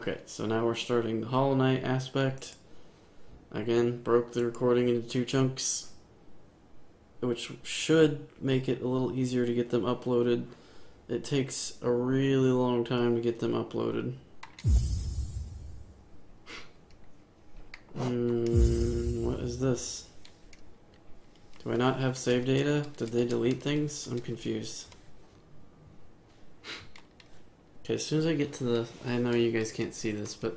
Okay, so now we're starting the Hollow Knight aspect. Again, broke the recording into two chunks, which should make it a little easier to get them uploaded. It takes a really long time to get them uploaded. Hmm, what is this? Do I not have save data? Did they delete things? I'm confused. Okay, as soon as I get to the... I know you guys can't see this, but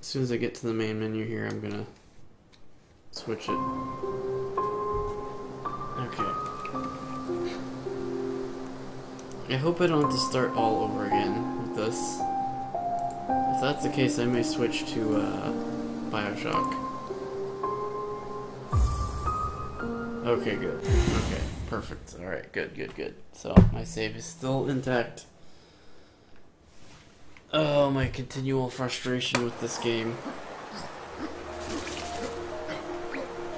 as soon as I get to the main menu here, I'm gonna switch it. Okay. I hope I don't have to start all over again with this. If that's the case, I may switch to uh, Bioshock. Okay, good. Okay, perfect. Alright, good, good, good. So, my save is still intact. Oh, my continual frustration with this game.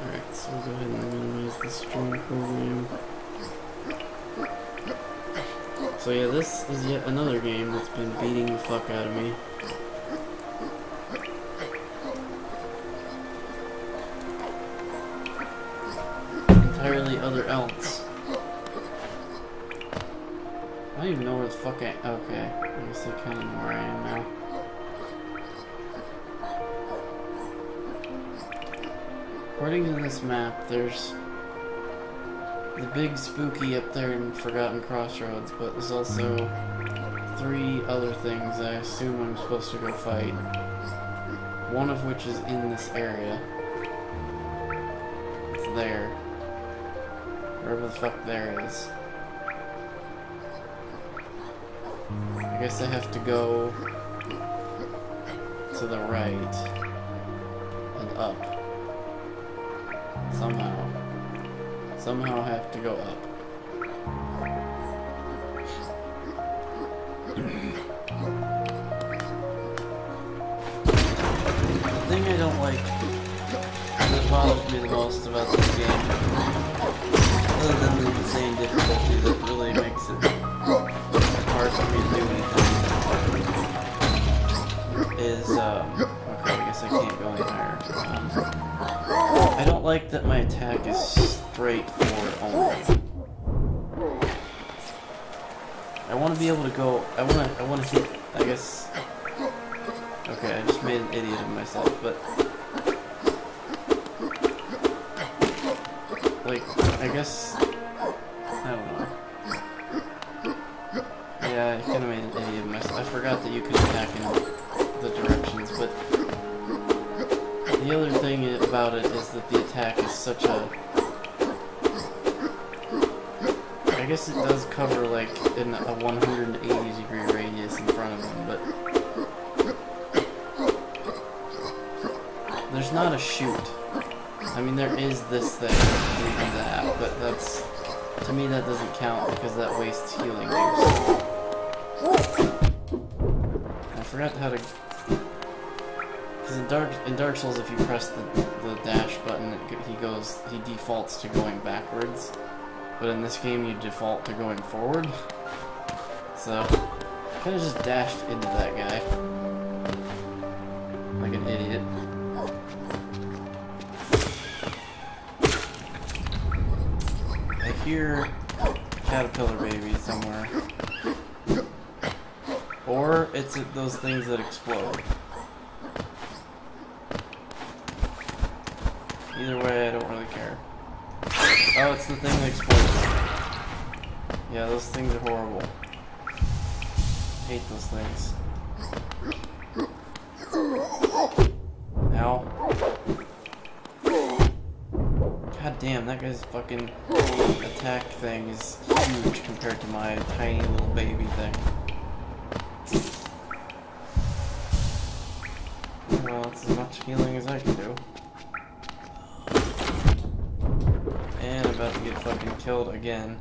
Alright, so we'll go ahead and minimize the stream program. So yeah, this is yet another game that's been beating the fuck out of me. Entirely other else. I don't even know where the fuck I... Okay, I guess I kind of know where I am now. According to this map, there's the big spooky up there in Forgotten Crossroads, but there's also three other things I assume I'm supposed to go fight. One of which is in this area. It's there. Wherever the fuck there is. I guess I have to go to the right and up. Somehow. Somehow I have to go up. the thing I don't like that bothers me the most about this game, other than the insane difficulty that really makes it is, um, okay, I guess I can't go any higher. Um, I don't like that my attack is straight forward only. I want to be able to go. I want to. I want to hit. I guess. Okay, I just made an idiot of myself, but like, I guess. Yeah, um, I. I forgot that you could attack in the directions, but the other thing about it is that the attack is such a... I guess it does cover like in a 180 degree radius in front of them, but... There's not a shoot. I mean, there is this thing, that, but that's... To me, that doesn't count because that wastes healing use. Forgot how to because in Dark in Dark Souls, if you press the the dash button, it, he goes he defaults to going backwards. But in this game, you default to going forward. So, kind of just dashed into that guy like an idiot. I hear caterpillar baby somewhere, or it's those things that explode. Either way, I don't really care. Oh, it's the thing that explodes. Yeah, those things are horrible. Hate those things. Ow. God damn, that guy's fucking attack thing is huge compared to my tiny little baby thing. It's as much healing as I can do. And I'm about to get fucking killed again.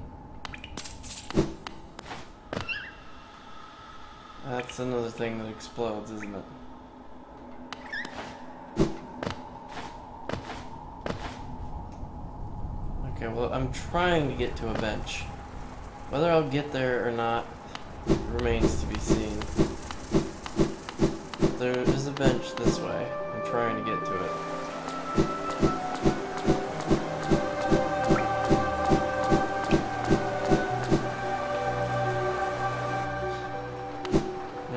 That's another thing that explodes, isn't it? Okay, well, I'm trying to get to a bench. Whether I'll get there or not remains to be seen. There is a bench this way. I'm trying to get to it.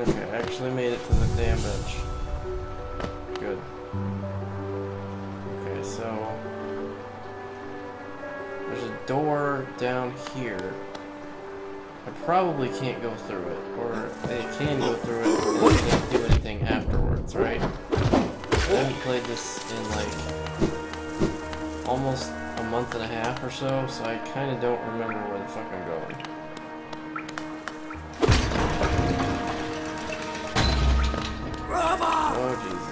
Okay, I actually made it to the damn bench. Good. Okay, so there's a door down here. I probably can't go through it, or they can go through it and they can't do anything afterwards, right? I haven't played this in like almost a month and a half or so, so I kind of don't remember where the fuck I'm going. Oh Jesus.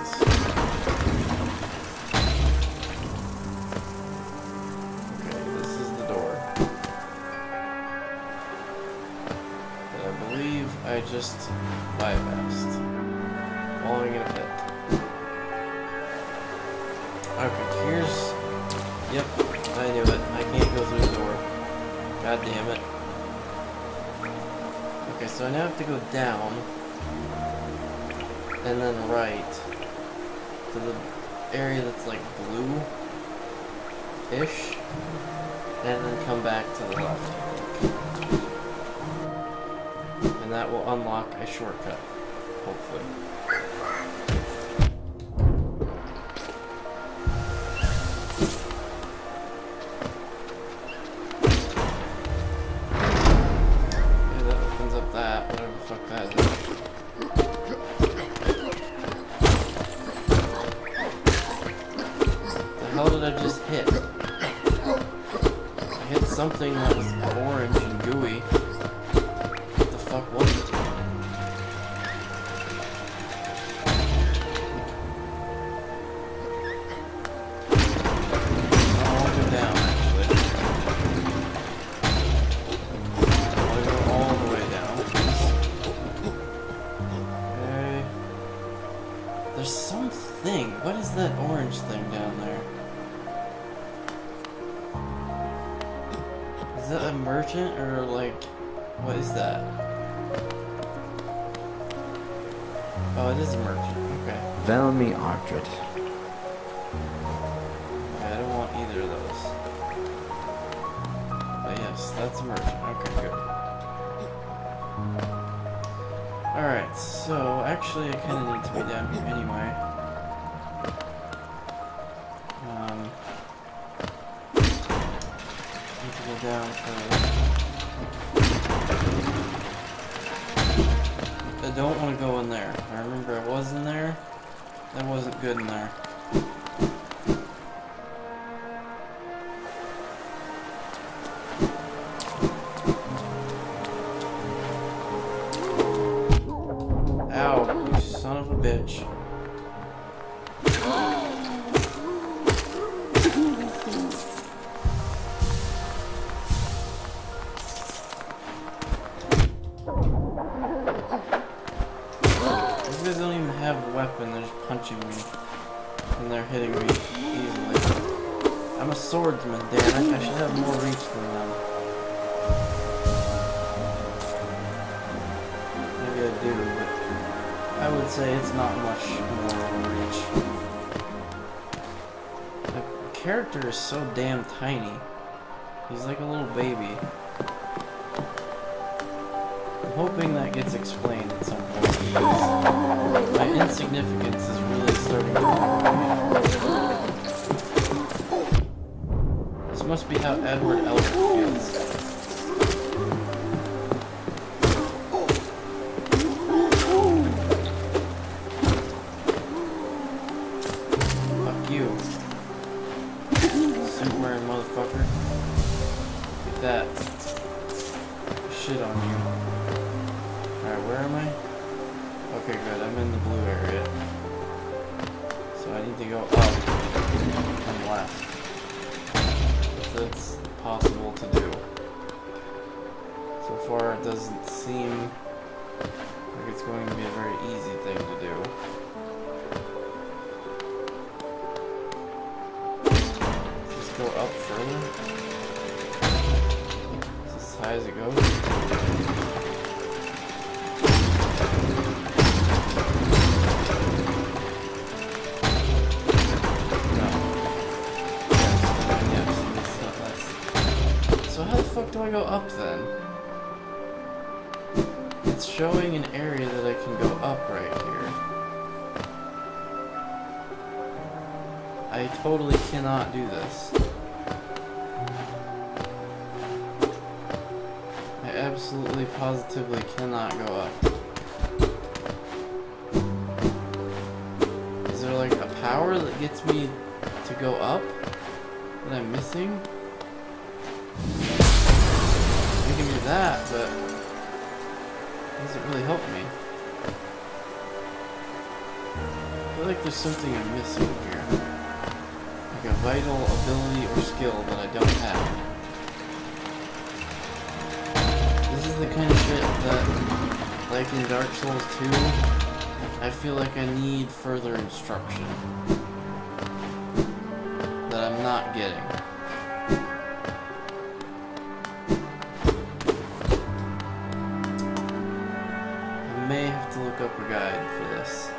And then right. To the area that's like blue-ish. And then come back to the left, And that will unlock a shortcut, hopefully. These guys don't even have a weapon, they're just punching me. And they're hitting me easily. I'm a swordsman, damn it. I should have more reach than them. Maybe I do, but I would say it's not much more reach. The character is so damn tiny. He's like a little baby. I'm hoping that gets explained at some point. Because My insignificance is really starting to. This must be how Edward Elric feels. Up that I'm missing? I can do that, but it doesn't really help me. I feel like there's something I'm missing here. Like a vital ability or skill that I don't have. This is the kind of shit that, like in Dark Souls 2, I feel like I need further instruction. Not getting. I may have to look up a guide for this.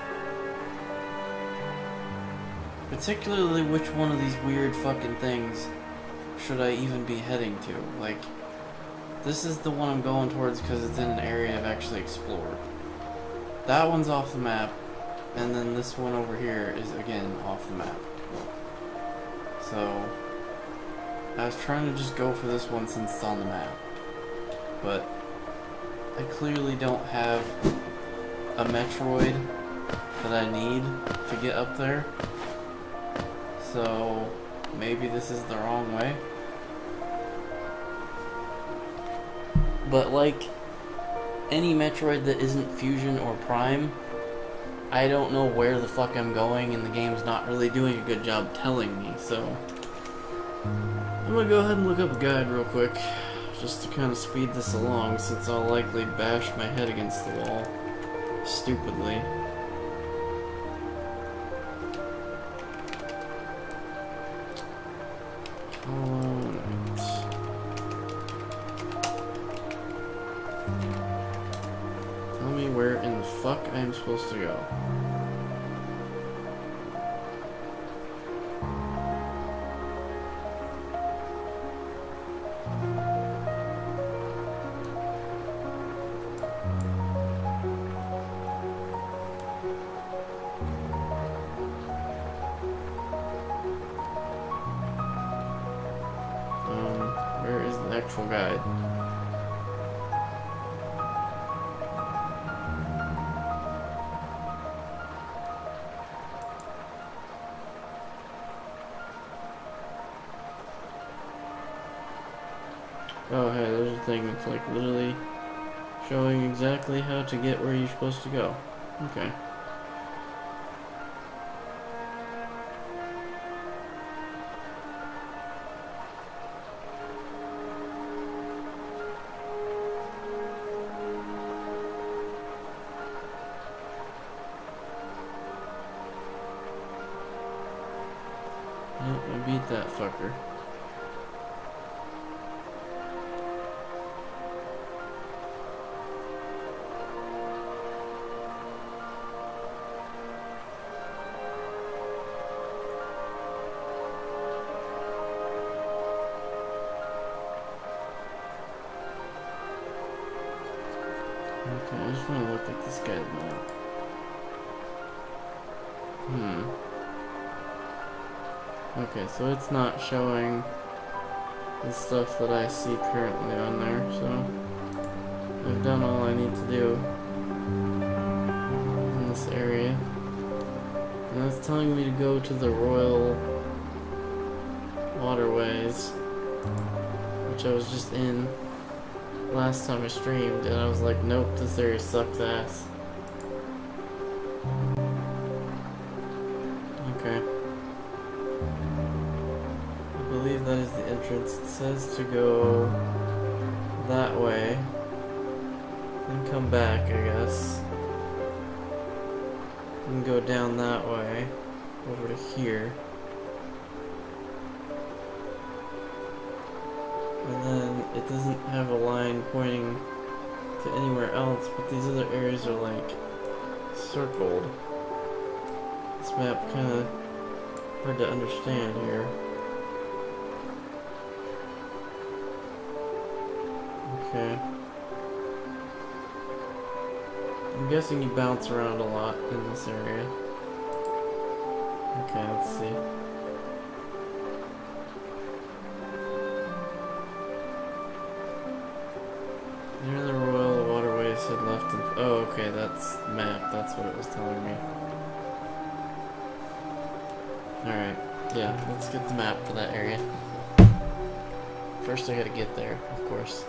Particularly which one of these weird fucking things should I even be heading to? Like, this is the one I'm going towards because it's in an area I've actually explored. That one's off the map, and then this one over here is again off the map. So, I was trying to just go for this one since it's on the map. But, I clearly don't have a Metroid that I need to get up there. So, maybe this is the wrong way. But like any Metroid that isn't Fusion or Prime, I don't know where the fuck I'm going and the game's not really doing a good job telling me, so I'm gonna go ahead and look up a guide real quick just to kind of speed this along since I'll likely bash my head against the wall stupidly. Alright. I'm supposed to go. Um, where is the actual guide? That's like literally showing exactly how to get where you're supposed to go. Okay. I beat that fucker. So it's not showing the stuff that I see currently on there, so I've done all I need to do in this area. And it's telling me to go to the Royal Waterways, which I was just in last time I streamed, and I was like, nope, this area sucks ass. Says to go that way. Then come back, I guess. And go down that way. Over to here. And then it doesn't have a line pointing to anywhere else, but these other areas are like circled. This map kind of hard to understand here. Okay. I'm guessing you bounce around a lot in this area. Okay, let's see. Near the Royal Waterways head left and... Oh, okay, that's map. That's what it was telling me. Alright, yeah, let's get the map for that area. First I gotta get there, of course.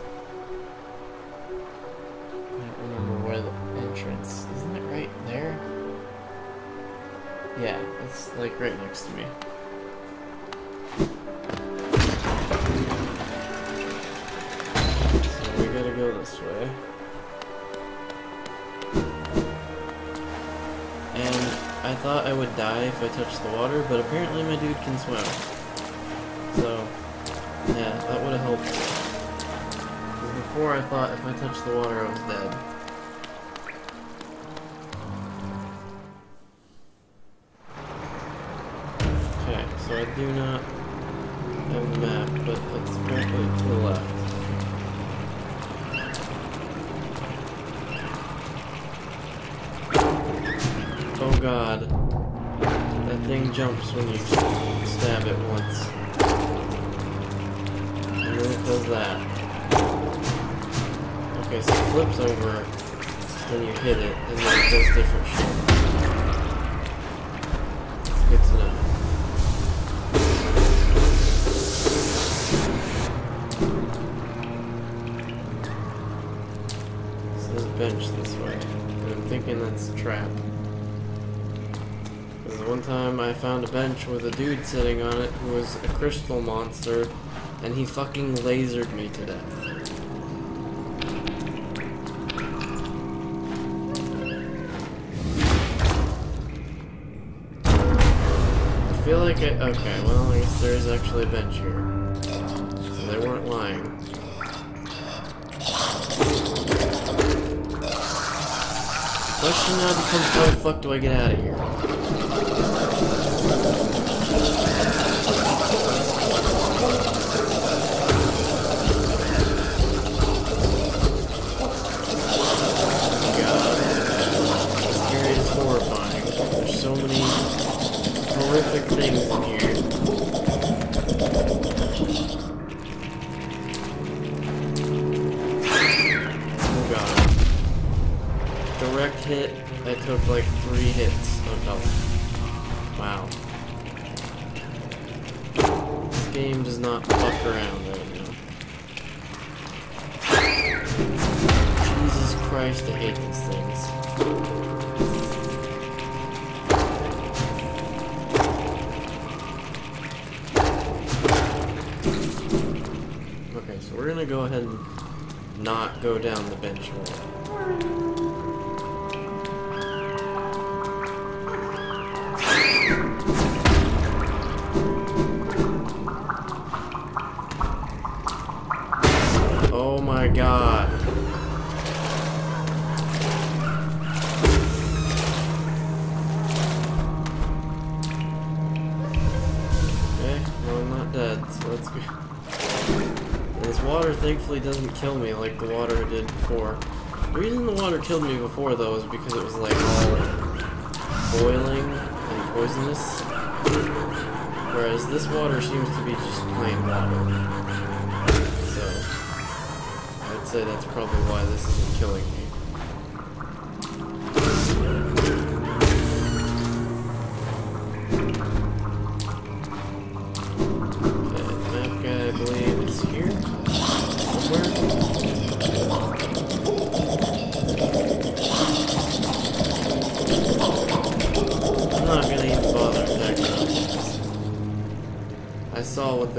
Entrance... Isn't it right there? Yeah, it's like right next to me. So we gotta go this way. And I thought I would die if I touched the water, but apparently my dude can swim. So, yeah, that would have helped. before I thought if I touched the water I was dead. When you stab it once. And then it does that. Okay, so it flips over when you hit it, and then it does different shit. There's a bench this way. And I'm thinking that's a trap. One time I found a bench with a dude sitting on it who was a crystal monster, and he fucking lasered me to death. I feel like I. Okay, well, I guess there is actually a bench here. So they weren't lying. Question now becomes how the fuck do I get out of here? Hit, I took like three hits of health. Wow. This game does not fuck around right now. Jesus Christ, I hate killed me before though is because it was like all boiling and poisonous. Whereas this water seems to be just plain water. So I'd say that's probably why this isn't killing me.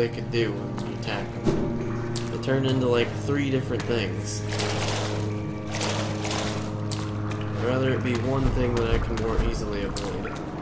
They could do you attack them. They turned into like three different things. I'd rather it be one thing that I can more easily avoid.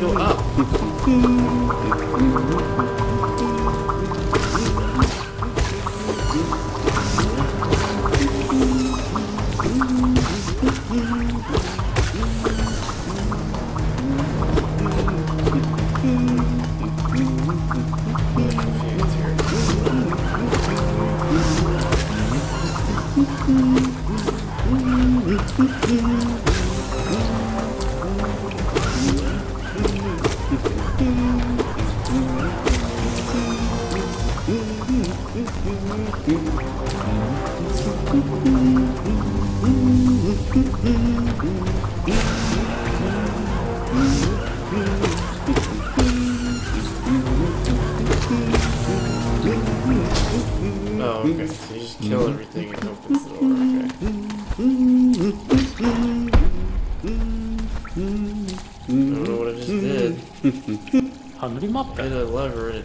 ような、うん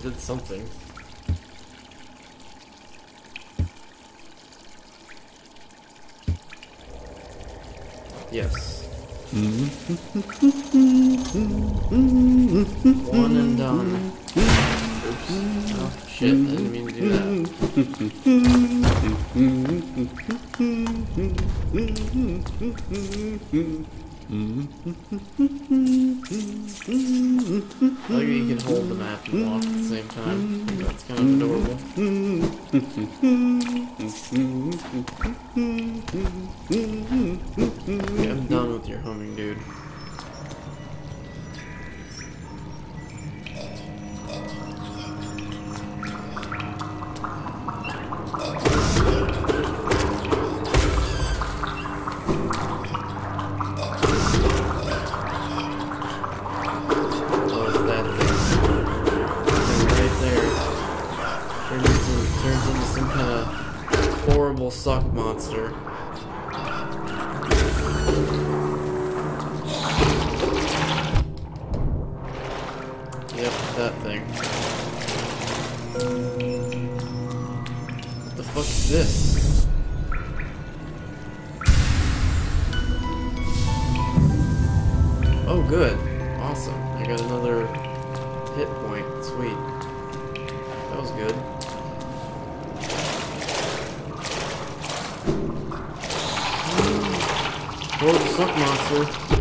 did something. kind of horrible suck monster. Yep, that thing. What the fuck is this? Walker.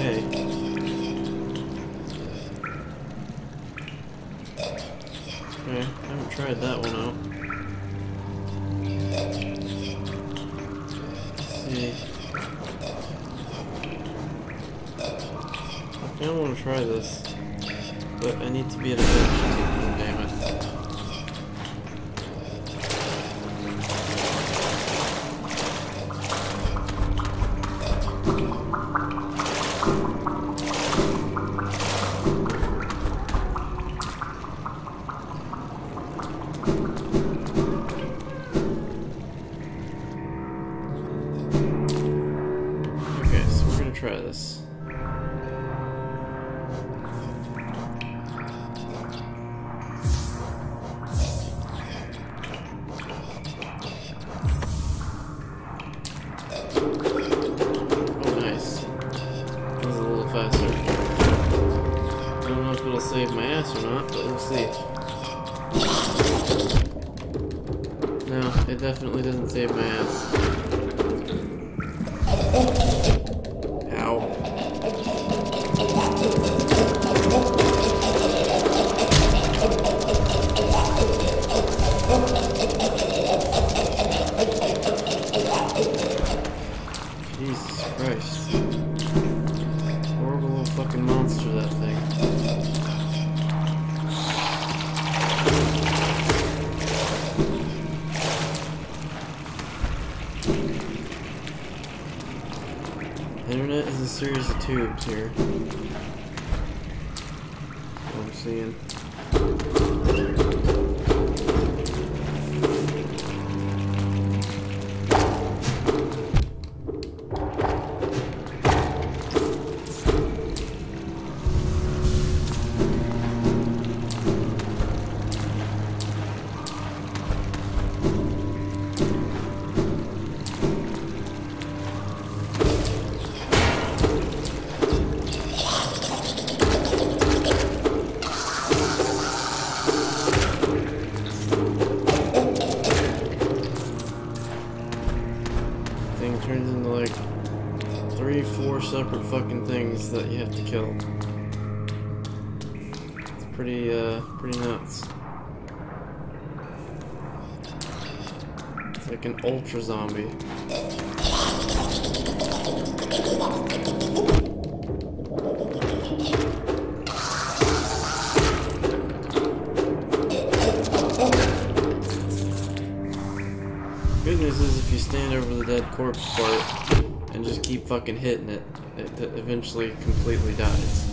Okay. Okay, I haven't tried that one out. I kind of want to try this, but I need to be in a bench. killed. It's pretty, uh, pretty nuts. It's like an ultra zombie. Good news is if you stand over the dead corpse part and just keep fucking hitting it it eventually completely dies.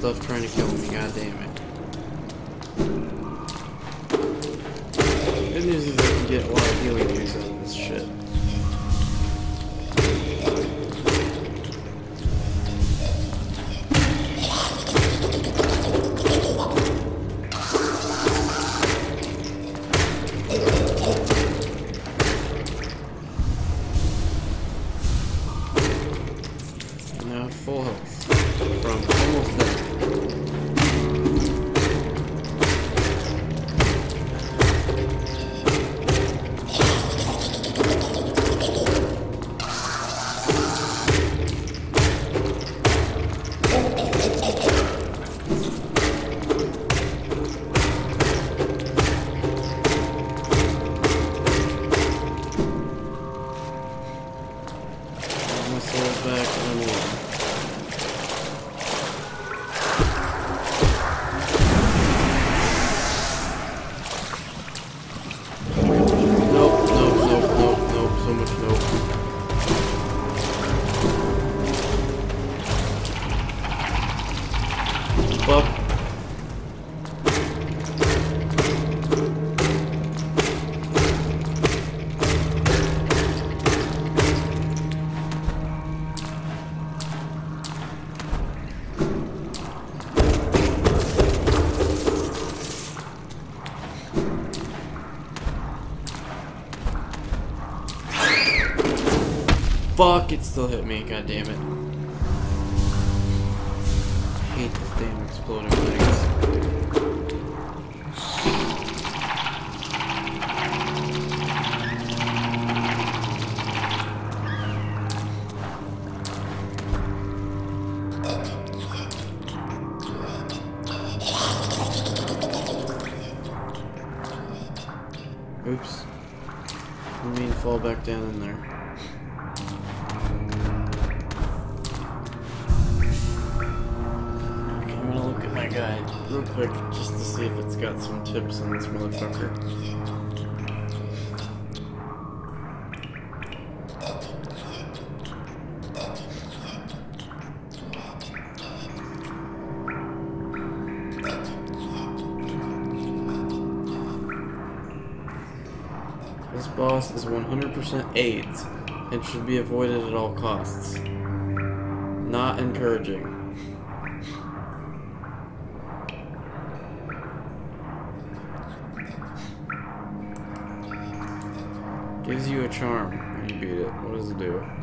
Stuff trying to kill me, god damn it. Good news is I can get a lot of healing juice out of this shit. It still hit me, god damn it. Real quick just to see if it's got some tips on this motherfucker. This boss is 100% AIDS and should be avoided at all costs. Not encouraging. gives you a charm when you beat it. What does it do?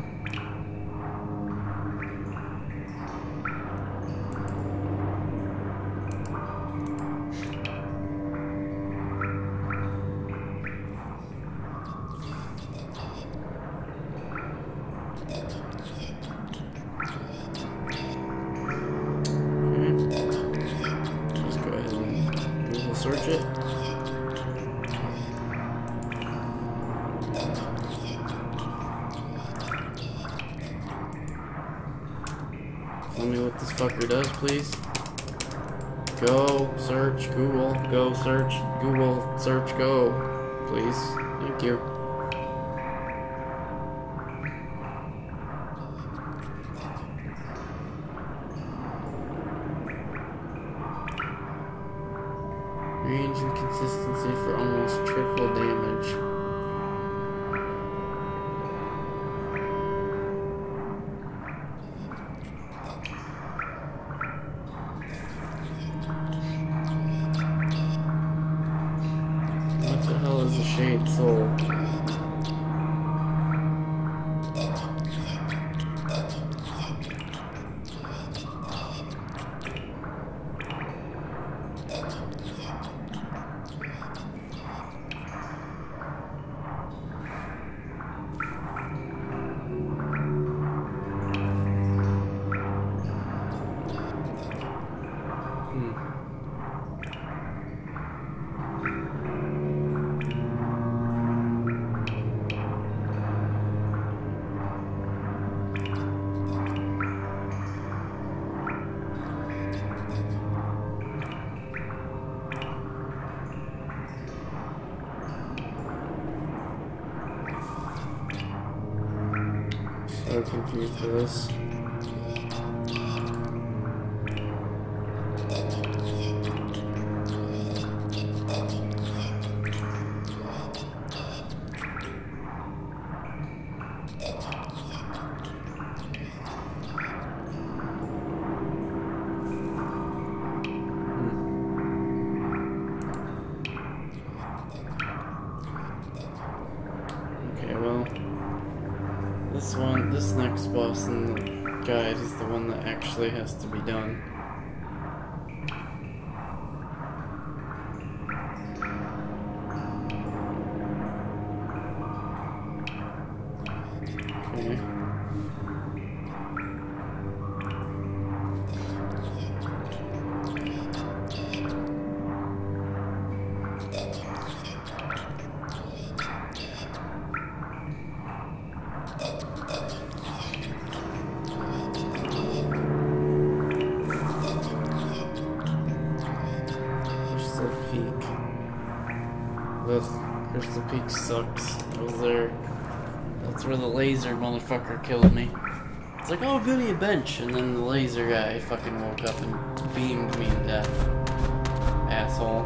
confused for this. eventually has to be done. motherfucker killed me. It's like, oh, goody, a bench. And then the laser guy fucking woke up and beamed me to death. Asshole.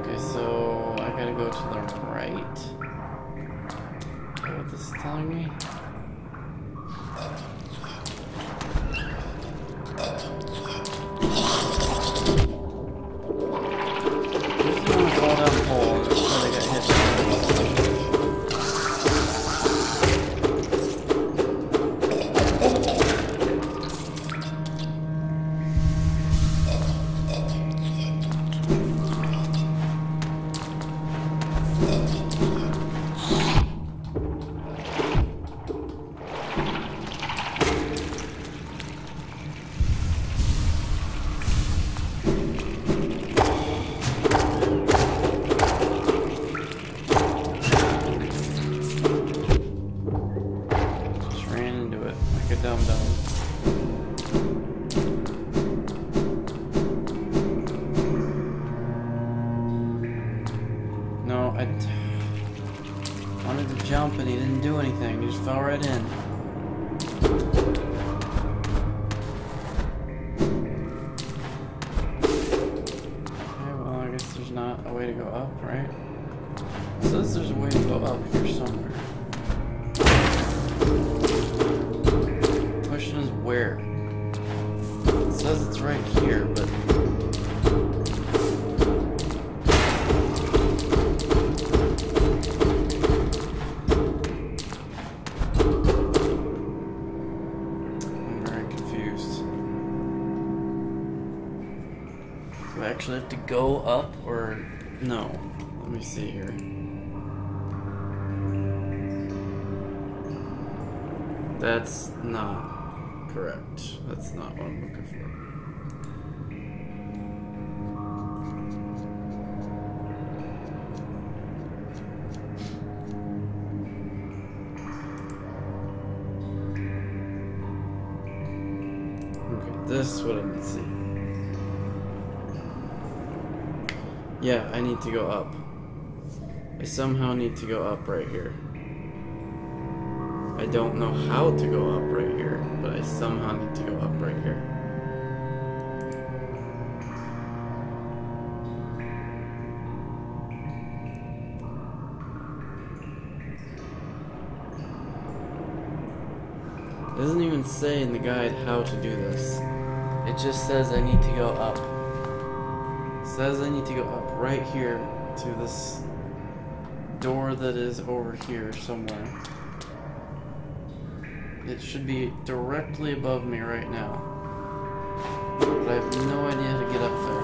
Okay, so I gotta go to the right. Is that what this is telling me? Go up or no? Let me see here. That's not correct. That's not what I'm looking for. Okay, this is what I need Yeah, I need to go up. I somehow need to go up right here. I don't know how to go up right here, but I somehow need to go up right here. It doesn't even say in the guide how to do this. It just says I need to go up. Says I need to go up right here to this door that is over here somewhere. It should be directly above me right now. But I have no idea how to get up there.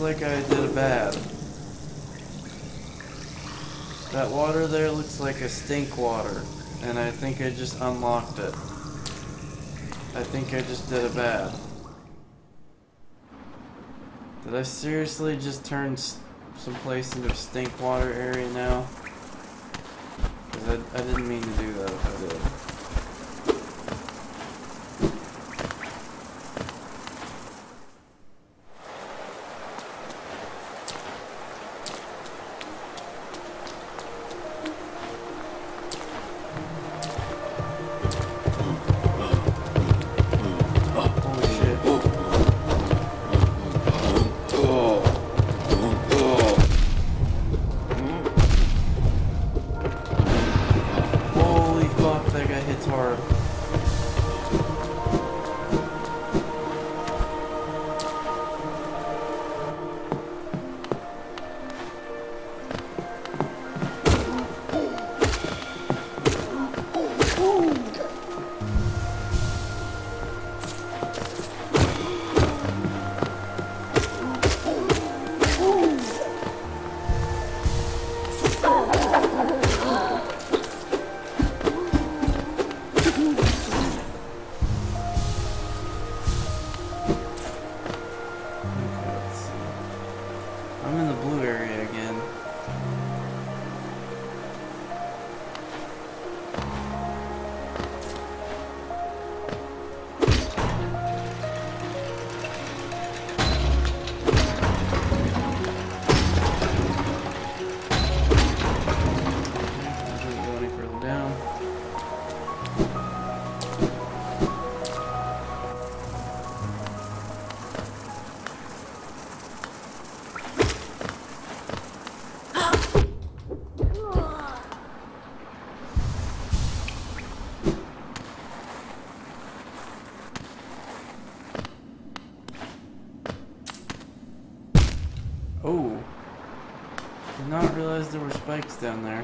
Looks like I did a bad. That water there looks like a stink water, and I think I just unlocked it. I think I just did a bad. Did I seriously just turn s- some place into a stink water area now? Because I, I didn't mean to do that if I did. There were spikes down there.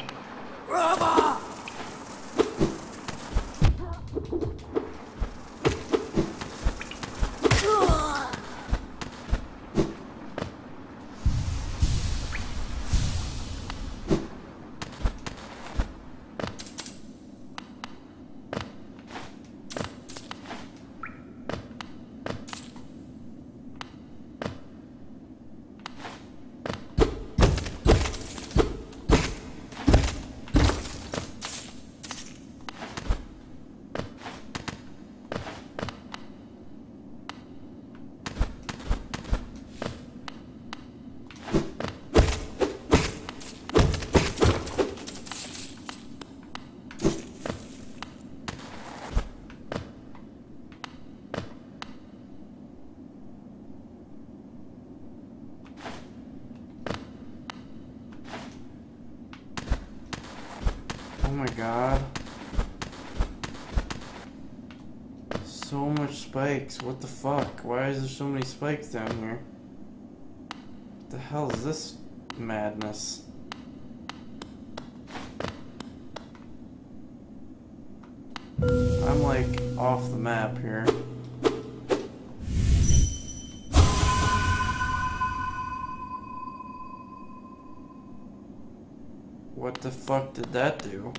Oh my god. So much spikes. What the fuck? Why is there so many spikes down here? What the hell is this madness? I'm like off the map here. What the fuck did that do?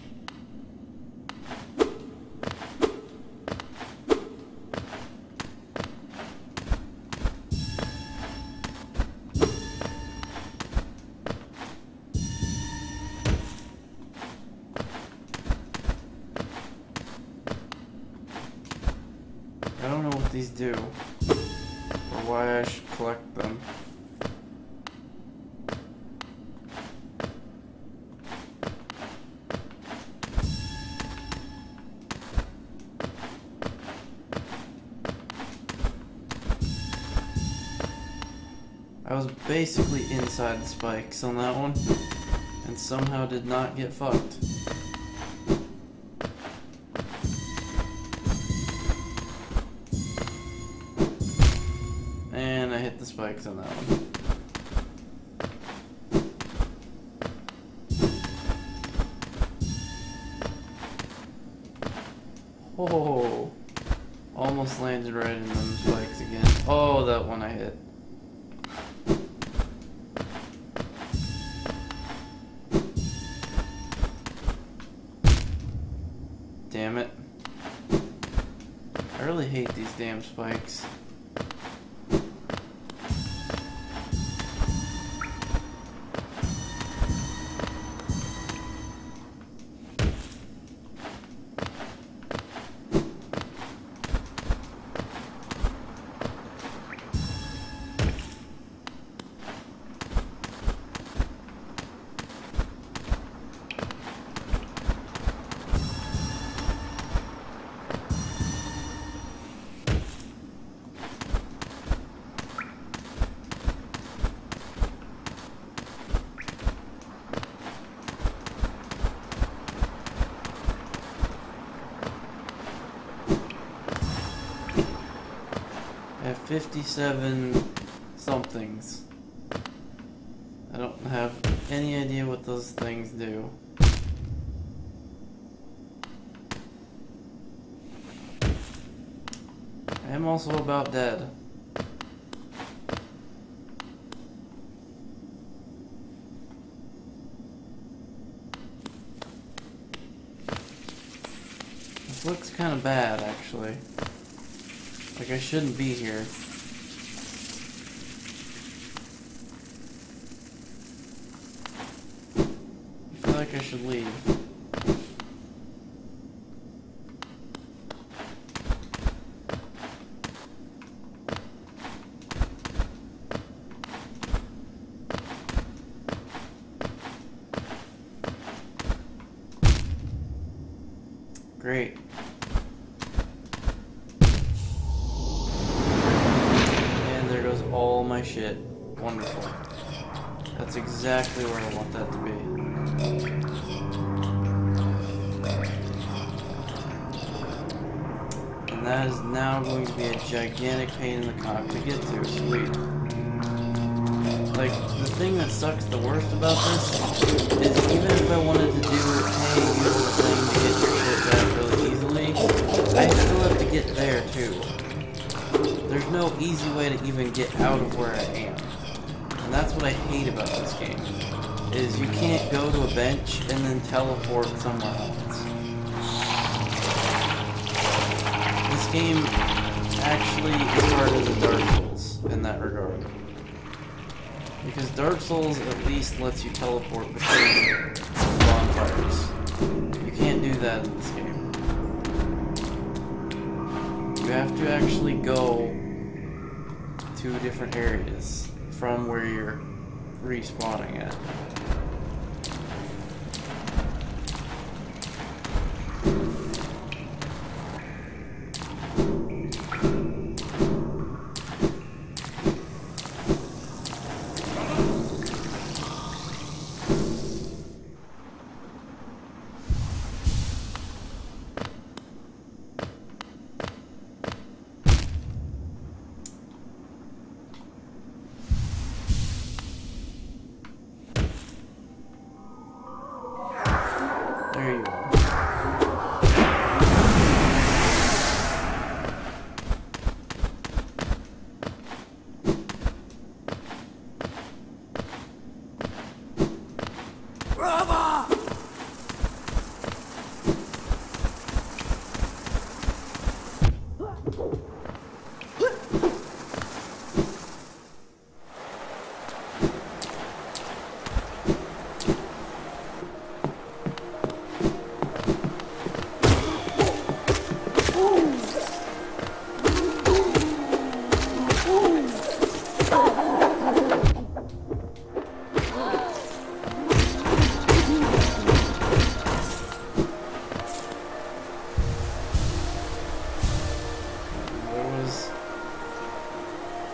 Spikes on that one, and somehow did not get fucked. And I hit the spikes on that one. Spikes. 57 somethings. I don't have any idea what those things do. I am also about dead. This looks kind of bad, actually. I shouldn't be here. No easy way to even get out of where I am. And that's what I hate about this game. Is you can't go to a bench and then teleport somewhere else. This game actually is harder than Dark Souls in that regard. Because Dark Souls at least lets you teleport between bonfires. You can't do that in this game. You have to actually go to different areas from where you're respawning at.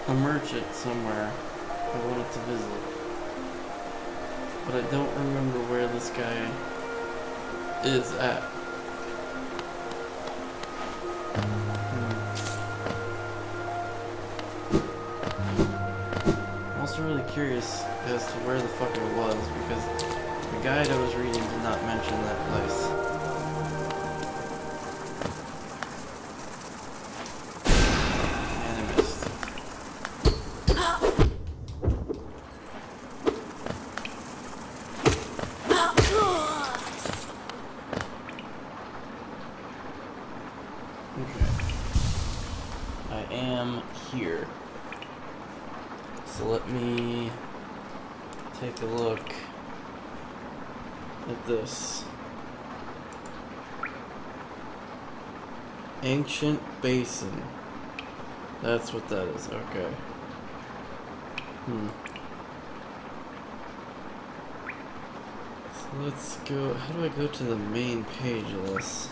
A merchant somewhere I wanted to visit. But I don't remember where this guy is at. Hmm. I'm also really curious as to where the fuck it was because the guide I was reading did not mention that place. And I missed. Okay. I am here. So let me take a look at this. Ancient Basin. That's okay. Hmm. So let's go. How do I go to the main page of this?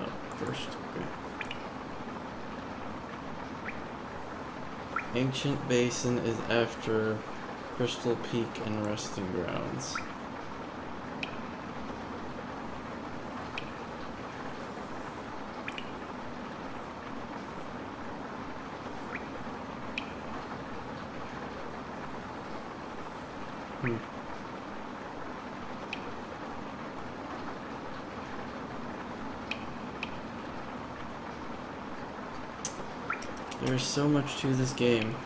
Oh, first, okay. Ancient Basin is after Crystal Peak and Resting Grounds. So much to this game.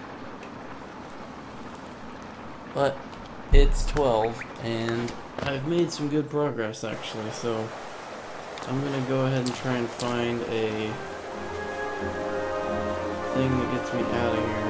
But it's 12 and I've made some good progress actually, so I'm gonna go ahead and try and find a thing that gets me out of here,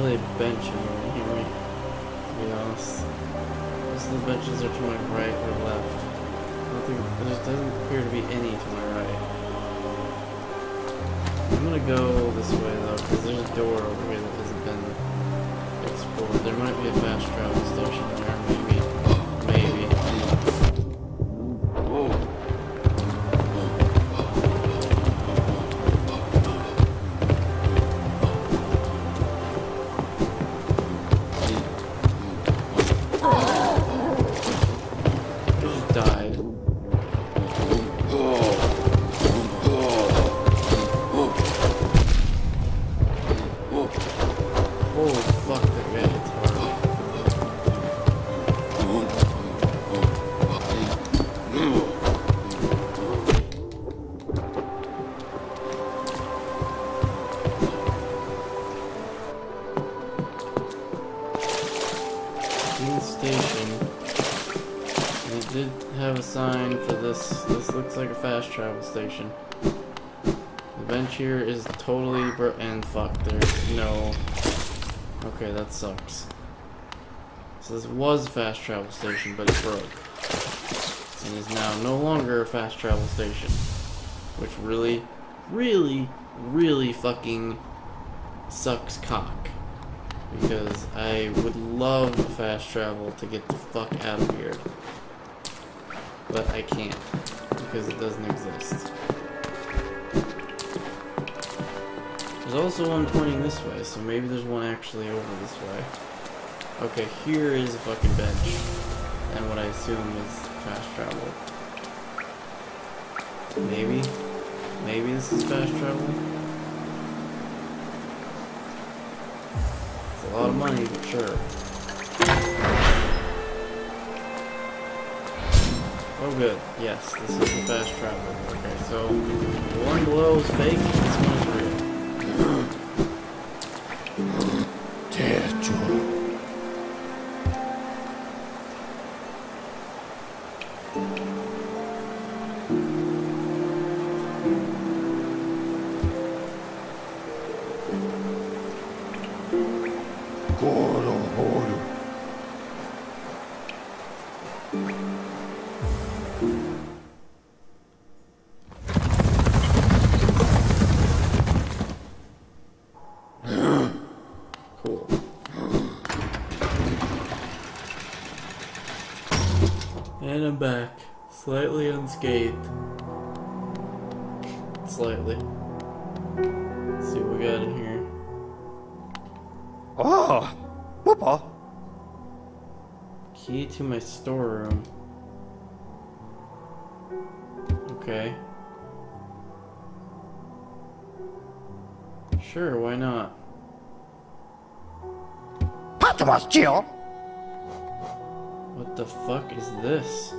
really a bench anywhere near me, to be honest. Most of the benches are to my right or left. Think there doesn't appear to be any to my right. I'm gonna go this way though, because there's a door over here that hasn't been explored. There might be a fast travel station there, this. Looks like a fast travel station. The bench here is totally bro- and fuck. There's no. Okay, that sucks. So this was a fast travel station, but it broke, and is now no longer a fast travel station, which really, really, really fucking sucks cock because I would love fast travel to get the fuck out of here. But I can't because it doesn't exist. There's also one pointing this way, so maybe there's one actually over this way. Okay, here is a fucking bench. And what I assume is fast travel. Maybe? Maybe this is fast travel? It's a lot of money, but sure. Oh good, yes, this is the fast travel. Okay, so one below is fake, this one is real. To my storeroom. Okay. Sure, why not? Patmos, Jill. What the fuck is this?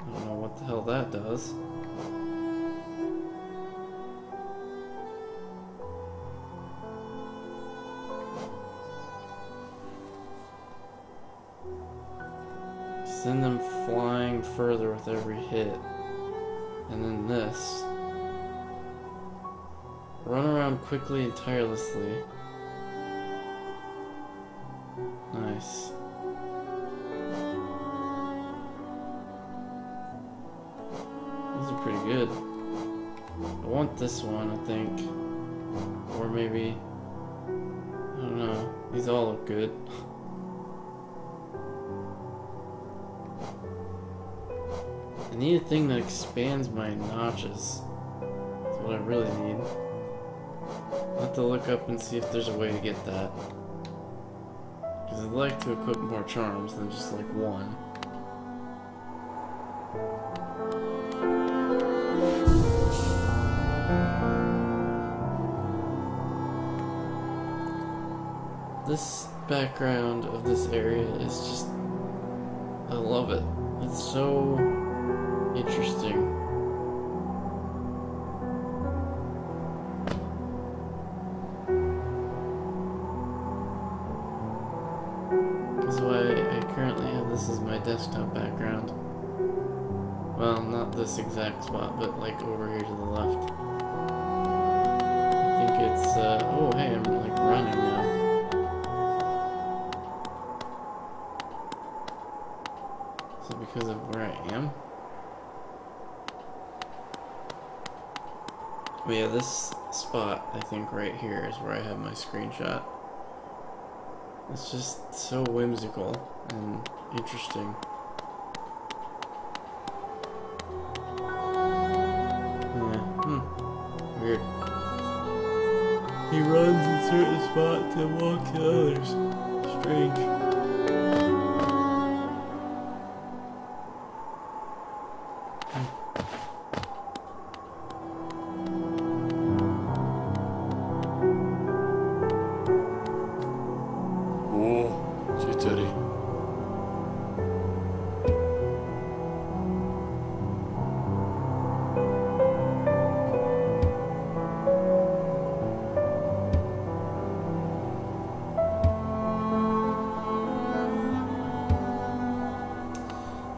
I don't know what the hell that does. Send them flying further with every hit. And then this. Run around quickly and tirelessly. Nice. These are pretty good. I want this one, I think. Or maybe... I don't know. These all look good. I need a thing that expands my notches. That's what I really need. I'll have to look up and see if there's a way to get that. Because I'd like to equip more charms than just like one. This background of this area is just. I love it. It's so interesting. That's why I currently have this as my desktop background. Well, not this exact spot, but like over here to the left. I think it's, uh, oh hey, I'm like running now. Because of where I am? But yeah, this spot, I think right here is where I have my screenshot. It's just so whimsical and interesting. Yeah, hmm. Weird. He runs in certain spots and walks in others. Strange.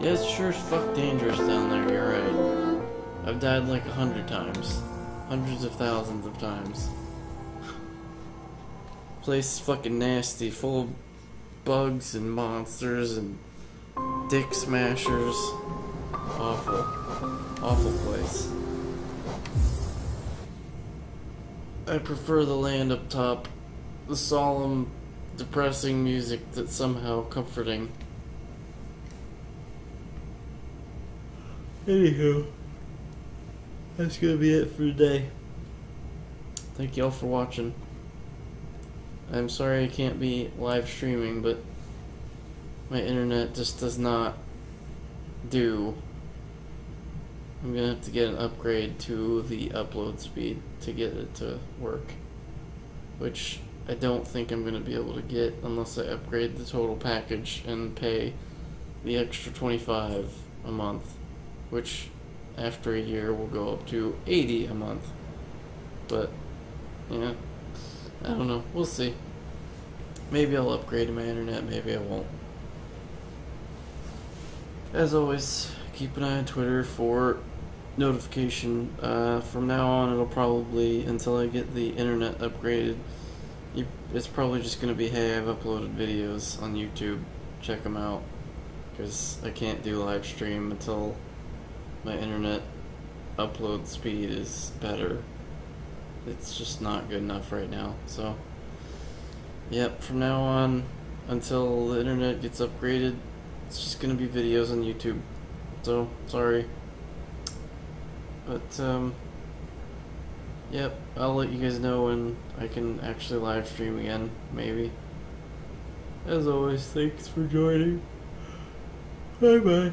Yeah, it's sure as fuck dangerous down there, you're right. I've died like a hundred times. Hundreds of thousands of times. Place is fucking nasty, full of bugs and monsters and dick smashers. Awful. Awful place. I prefer the land up top. The solemn, depressing music that's somehow comforting. Anywho, that's gonna be it for today. Thank y'all for watching. I'm sorry I can't be live streaming, but my internet just does not do. I'm gonna have to get an upgrade to the upload speed to get it to work. Which I don't think I'm gonna be able to get unless I upgrade the total package and pay the extra 25 a month which after a year will go up to 80 a month. But, yeah, I don't know. We'll see. Maybe I'll upgrade my internet, maybe I won't. As always, keep an eye on Twitter for notification. Uh, from now on, it'll probably, until I get the internet upgraded, you, it's probably just going to be, hey, I've uploaded videos on YouTube. Check them out. Because I can't do live stream until my internet upload speed is better. It's just not good enough right now. So, yep, from now on, until the internet gets upgraded, it's just gonna be videos on YouTube. So sorry. But um, yep, I'll let you guys know when I can actually live stream again. Maybe. As always, thanks for joining. Bye bye.